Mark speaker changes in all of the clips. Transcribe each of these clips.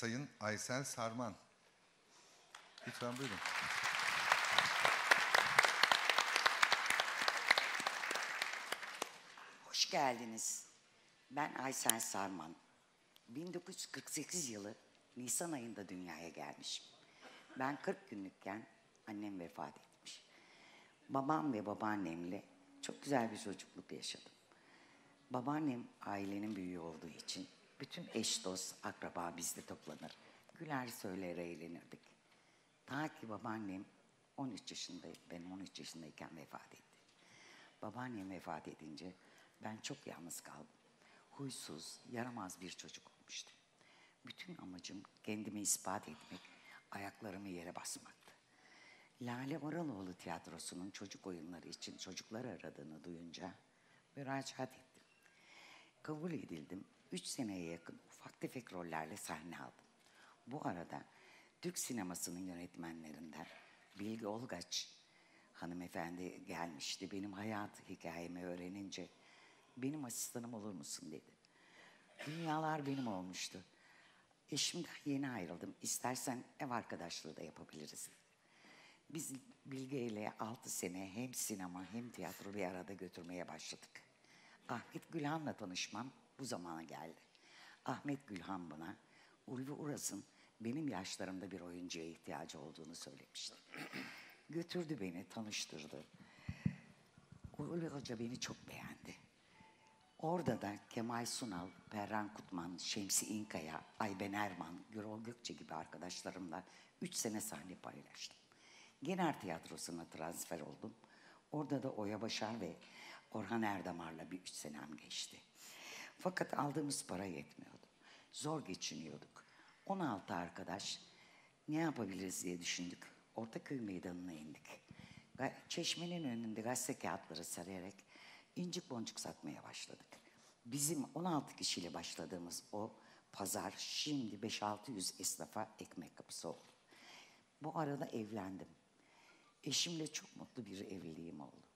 Speaker 1: Sayın Aysel Sarman. Lütfen buyurun.
Speaker 2: Hoş geldiniz. Ben Aysel Sarman. 1948 yılı Nisan ayında dünyaya gelmişim. Ben 40 günlükken annem vefat etmiş. Babam ve babaannemle çok güzel bir çocukluk yaşadım. Babaannem ailenin büyüğü olduğu için bütün eş dost akraba bizde toplanır. Güler söyler eğlenirdik. Ta ki babaannem 13 yaşındaydı. Ben 13 yaşındayken vefat etti. Babaannem vefat edince ben çok yalnız kaldım. Huysuz, yaramaz bir çocuk olmuştum. Bütün amacım kendimi ispat etmek, ayaklarımı yere basmaktı. Lale Varaloğlu Tiyatrosu'nun çocuk oyunları için çocuklar aradığını duyunca müracaat ettim. Kabul edildim. Üç seneye yakın ufak tefek rollerle sahne aldım. Bu arada Türk sinemasının yönetmenlerinden Bilge Olgaç hanımefendi gelmişti. Benim hayat hikayemi öğrenince benim asistanım olur musun dedi. Dünyalar benim olmuştu. Eşimden yeni ayrıldım. İstersen ev arkadaşlığı da yapabiliriz. Biz Bilge ile altı sene hem sinema hem tiyatro bir arada götürmeye başladık. Ahmet Gülhan'la tanışmam bu zamana geldi. Ahmet Gülhan bana Ulvi Uras'ın benim yaşlarımda bir oyuncuya ihtiyacı olduğunu söylemişti. Götürdü beni, tanıştırdı. Ulvi Hoca beni çok beğendi. Orada da Kemal Sunal, Perran Kutman, Şemsi İnkaya, Ayben Erman, Gürol Gökçe gibi arkadaşlarımla üç sene sahne paylaştım. Gener Tiyatrosu'na transfer oldum. Orada da Oya Başar ve Orhan Erdamar'la bir üç senem geçti. Fakat aldığımız para yetmiyordu. Zor geçiniyorduk. 16 arkadaş ne yapabiliriz diye düşündük. Ortaköy meydanına indik. Çeşmenin önünde gazete kağıtları sarayarak incik boncuk satmaya başladık. Bizim 16 kişiyle başladığımız o pazar şimdi 5-600 esnafa ekmek kapısı oldu. Bu arada evlendim. Eşimle çok mutlu bir evliliğim oldu.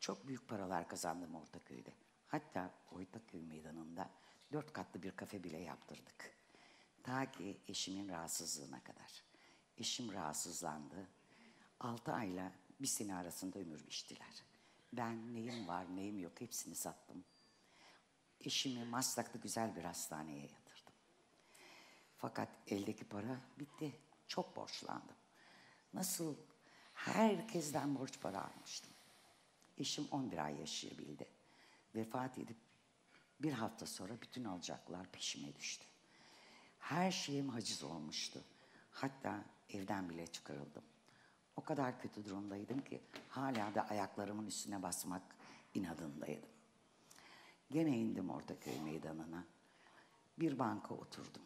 Speaker 2: Çok büyük paralar kazandım Ortaköy'de. Hatta Ortaköy meydanında dört katlı bir kafe bile yaptırdık. Ta ki eşimin rahatsızlığına kadar. Eşim rahatsızlandı. Altı ayla bir sene arasında ömür biçtiler. Ben neyim var neyim yok hepsini sattım. Eşimi Maslak'ta güzel bir hastaneye yatırdım. Fakat eldeki para bitti. Çok borçlandım. Nasıl herkesten borç para almıştım. Eşim 11 ay yaşayabildi. Vefat edip bir hafta sonra bütün alacaklar peşime düştü. Her şeyim haciz olmuştu. Hatta evden bile çıkarıldım. O kadar kötü durumdaydım ki hala da ayaklarımın üstüne basmak inadındaydım. Gene indim Ortaköy meydanına. Bir banka oturdum.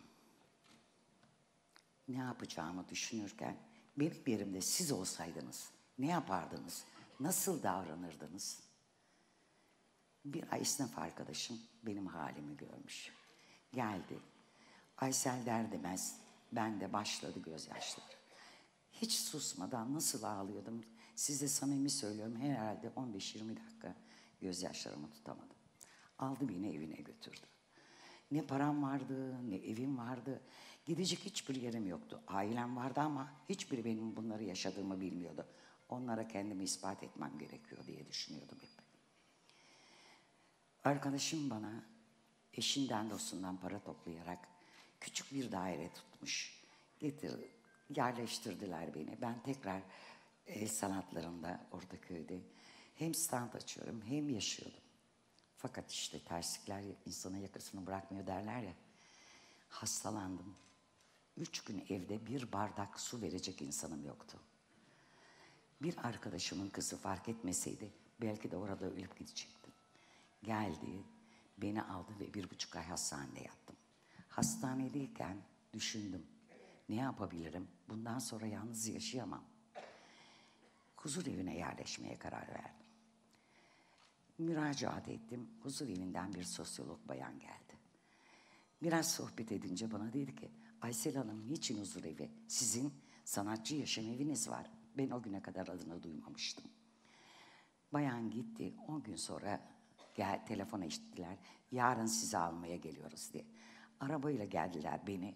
Speaker 2: Ne yapacağımı düşünürken benim yerimde siz olsaydınız ne yapardınız? Nasıl davranırdınız? Bir esnaf arkadaşım benim halimi görmüş. Geldi. Aysel der demez ben de başladı gözyaşları. Hiç susmadan nasıl ağlıyordum size samimi söylüyorum herhalde 15-20 dakika gözyaşlarımı tutamadım. Aldı beni evine götürdü. Ne param vardı, ne evim vardı. Gidecek hiçbir yerim yoktu. Ailem vardı ama hiçbiri benim bunları yaşadığımı bilmiyordu. Onlara kendimi ispat etmem gerekiyor diye düşünüyordum hep. Arkadaşım bana eşinden dostundan para toplayarak küçük bir daire tutmuş. Getir, yerleştirdiler beni. Ben tekrar el sanatlarında Ortaköy'de hem stand açıyorum hem yaşıyordum. Fakat işte terslikler insana yakasını bırakmıyor derler ya. Hastalandım. Üç gün evde bir bardak su verecek insanım yoktu. Bir arkadaşımın kızı fark etmeseydi belki de orada ölüp gidecektim. Geldi, beni aldı ve bir buçuk ay hastanede yattım. Hastanedeyken düşündüm. Ne yapabilirim? Bundan sonra yalnız yaşayamam. Huzur evine yerleşmeye karar verdim. Müracaat ettim. Huzur evinden bir sosyolog bayan geldi. Biraz sohbet edince bana dedi ki Aysel Hanım niçin huzur evi? Sizin sanatçı yaşam eviniz var. Ben o güne kadar adını duymamıştım. Bayan gitti. 10 gün sonra gel, telefona işittiler. Yarın sizi almaya geliyoruz diye. Arabayla geldiler beni.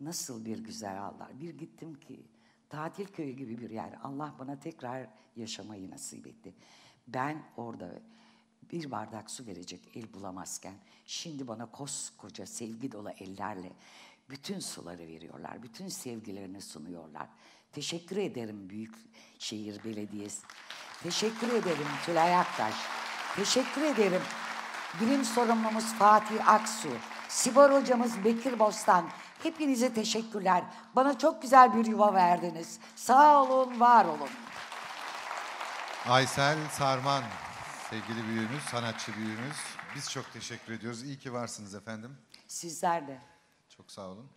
Speaker 2: Nasıl bir güzel ağlar. Bir gittim ki tatil köyü gibi bir yer. Allah bana tekrar yaşamayı nasip etti. Ben orada bir bardak su verecek el bulamazken şimdi bana koskoca sevgi dolu ellerle bütün suları veriyorlar. Bütün sevgilerini sunuyorlar. Teşekkür ederim Büyükşehir Belediyesi. Teşekkür ederim Tülay Aktaş. Teşekkür ederim Bilim sorumlumuz Fatih Aksu, Sibor hocamız Bekir Bostan. Hepinize teşekkürler. Bana çok güzel bir yuva verdiniz. Sağ olun, var olun.
Speaker 1: Aysel Sarman, sevgili büyüğümüz, sanatçı büyüğümüz. Biz çok teşekkür ediyoruz. İyi ki varsınız efendim.
Speaker 2: Sizler de.
Speaker 1: Çok sağ olun.